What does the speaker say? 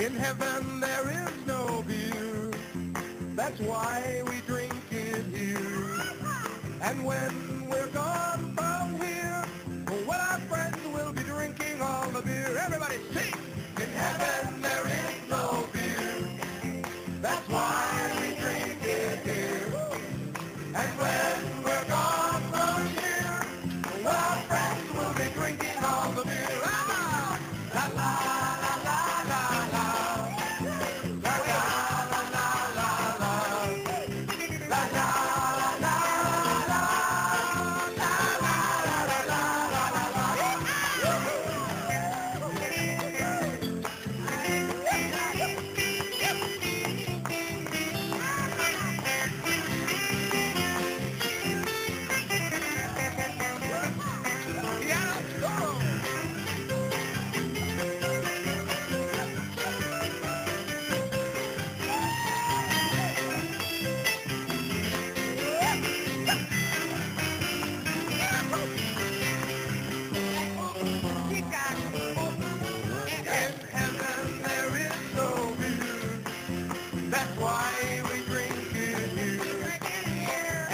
In heaven there is no beer. That's why we drink it here. And when we're gone from here, well, our friends will be drinking all the beer. Everybody sing! In heaven there is no beer. That's why we drink it here. And when